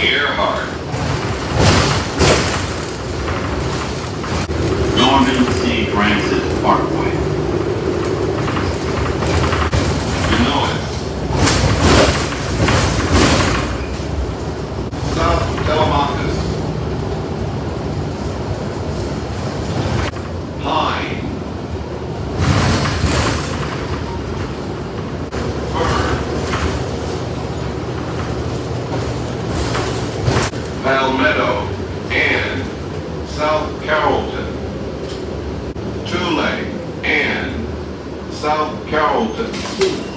Earhart. Norman C. Francis Parkway. Palmetto and South Carrollton. Tulane and South Carrollton.